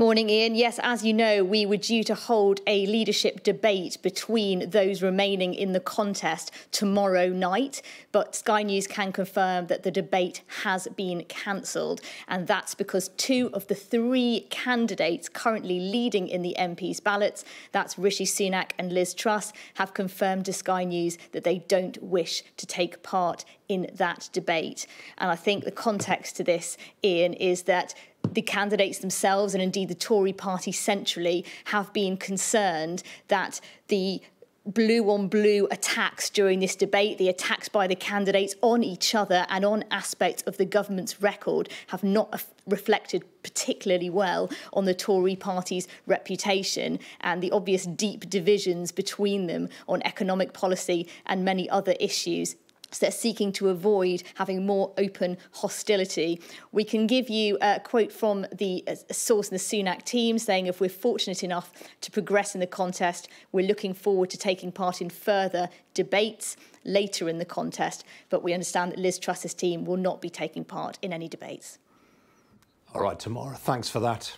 Morning, Ian. Yes, as you know, we were due to hold a leadership debate between those remaining in the contest tomorrow night, but Sky News can confirm that the debate has been cancelled, and that's because two of the three candidates currently leading in the MP's ballots, that's Rishi Sunak and Liz Truss, have confirmed to Sky News that they don't wish to take part in that debate. And I think the context to this, Ian, is that the candidates themselves and indeed the Tory party centrally have been concerned that the blue on blue attacks during this debate, the attacks by the candidates on each other and on aspects of the government's record have not reflected particularly well on the Tory party's reputation and the obvious deep divisions between them on economic policy and many other issues so they're seeking to avoid having more open hostility. We can give you a quote from the uh, source in the Sunak team saying if we're fortunate enough to progress in the contest, we're looking forward to taking part in further debates later in the contest, but we understand that Liz Truss's team will not be taking part in any debates. All right, Tamara, thanks for that.